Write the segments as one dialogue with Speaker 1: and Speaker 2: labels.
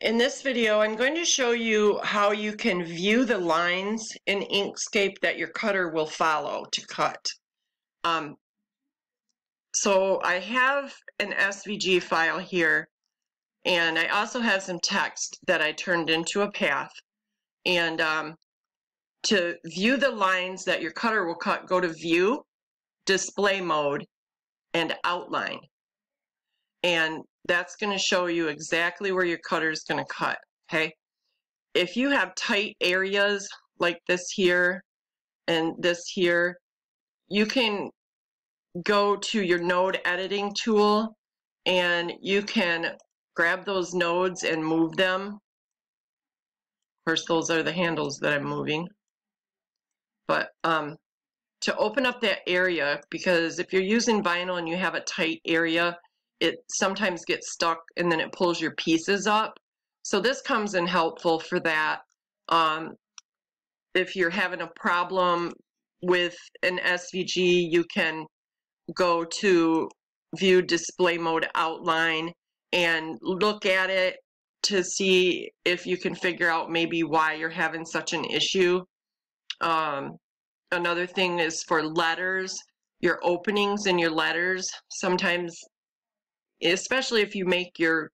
Speaker 1: In this video, I'm going to show you how you can view the lines in Inkscape that your cutter will follow to cut. Um, so I have an SVG file here, and I also have some text that I turned into a path. And um, to view the lines that your cutter will cut, go to View, Display Mode, and Outline. And that's going to show you exactly where your cutter is going to cut, okay? If you have tight areas like this here and this here, you can go to your node editing tool and you can grab those nodes and move them. Of course, those are the handles that I'm moving. But um, to open up that area, because if you're using vinyl and you have a tight area, it sometimes gets stuck and then it pulls your pieces up. So this comes in helpful for that. Um, if you're having a problem with an SVG, you can go to view display mode outline and look at it to see if you can figure out maybe why you're having such an issue. Um, another thing is for letters, your openings in your letters. Sometimes especially if you make your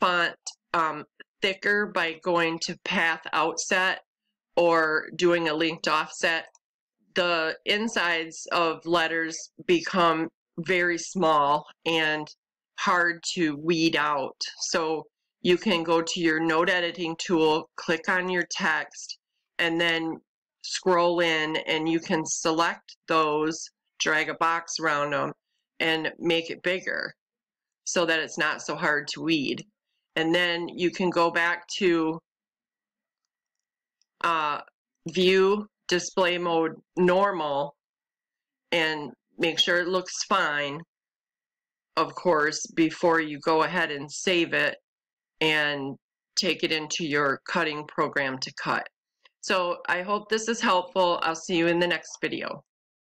Speaker 1: font um, thicker by going to path outset or doing a linked offset, the insides of letters become very small and hard to weed out. So you can go to your node editing tool, click on your text, and then scroll in and you can select those, drag a box around them, and make it bigger so that it's not so hard to weed. And then you can go back to uh, view display mode normal and make sure it looks fine, of course, before you go ahead and save it and take it into your cutting program to cut. So I hope this is helpful. I'll see you in the next video.